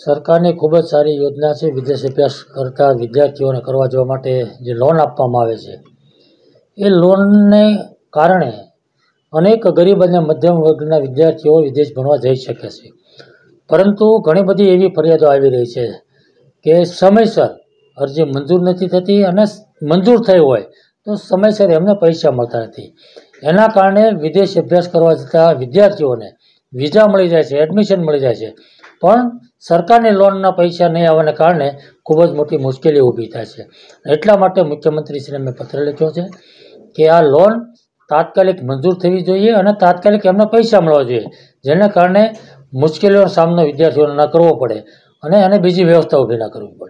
સરકારની ખૂબ જ સારી યોજના છે. વિદેશ અભ્યાસ કરતા વિદ્યાર્થીઓને કરવા જવા માટે જે લોન આપવામાં આવે છે, એ લોનને કારણે અનેક ગરીબ અને મધ્યમ વર્ગના વિદ્યાર્થીઓ વિદેશ ભણવા જઈ શકે છે. પરંતુ ઘણી બધી એવી ફરિયાદો આવી રહી છે કે સમયસર અરજી મંજૂર નથી થતી અને મંજૂર થઈ હોય તો સમયસર એમને પૈસા મળતા નથી. એના કારણે વિદેશ અભ્યાસ કરવા જતા વિદ્યાર્થીઓને વિઝા મળી જાય છે, એડમિશન મળી જાય છે. પણ સરકારની લોનના પૈસા નહીં આવવાને કારણે ખૂબ જ મોટી મુશ્કેલી ઊભી થાય છે. એટલા માટે મુખ્યમંત્રીશ્રીને મેં પત્ર લખ્યો છે કે આ લોન તાત્કાલિક મંજૂર થવી જોઈએ અને તાત્કાલિક એમને પૈસા મળવા જોઈએ, જેને કારણે મુશ્કેલીઓનો સામનો વિદ્યાર્થીઓને ન કરવો પડે અને એને બીજી વ્યવસ્થા ઊભી ના કરવી પડે.